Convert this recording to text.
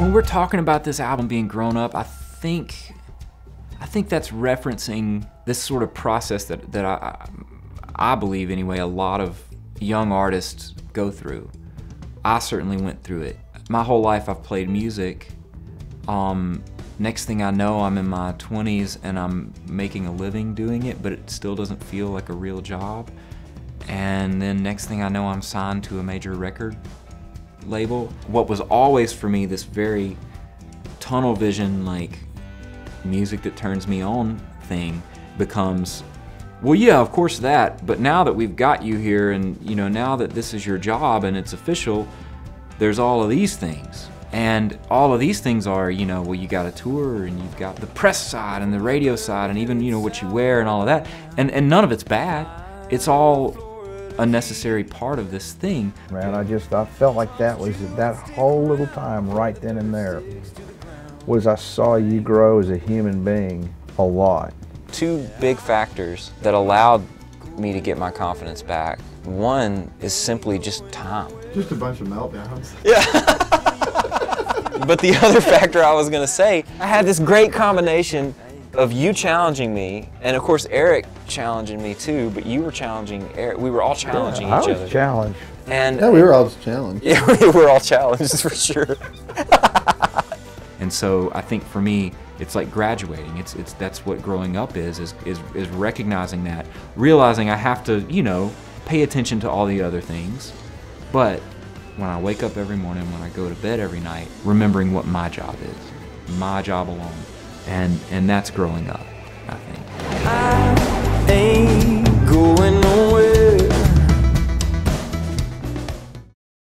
when we're talking about this album being grown up, I think I think that's referencing this sort of process that, that I, I believe anyway a lot of young artists go through. I certainly went through it. My whole life I've played music. Um, next thing I know, I'm in my 20s and I'm making a living doing it, but it still doesn't feel like a real job. And then next thing I know, I'm signed to a major record label. What was always for me this very tunnel vision, like music that turns me on thing becomes well yeah of course that but now that we've got you here and you know now that this is your job and it's official there's all of these things and all of these things are you know well you got a tour and you've got the press side and the radio side and even you know what you wear and all of that and and none of it's bad it's all a necessary part of this thing Man, I just I felt like that was that whole little time right then and there was I saw you grow as a human being a lot. Two big factors that allowed me to get my confidence back. One is simply just time. Just a bunch of meltdowns. Yeah. but the other factor I was going to say, I had this great combination of you challenging me, and of course Eric challenging me too, but you were challenging Eric. We were all challenging I each was other. challenged. and Yeah, we were all just challenged. yeah, we were all challenged for sure. And so I think for me, it's like graduating. It's it's that's what growing up is is is, is recognizing that, realizing I have to you know pay attention to all the other things, but when I wake up every morning, when I go to bed every night, remembering what my job is, my job alone, and and that's growing up.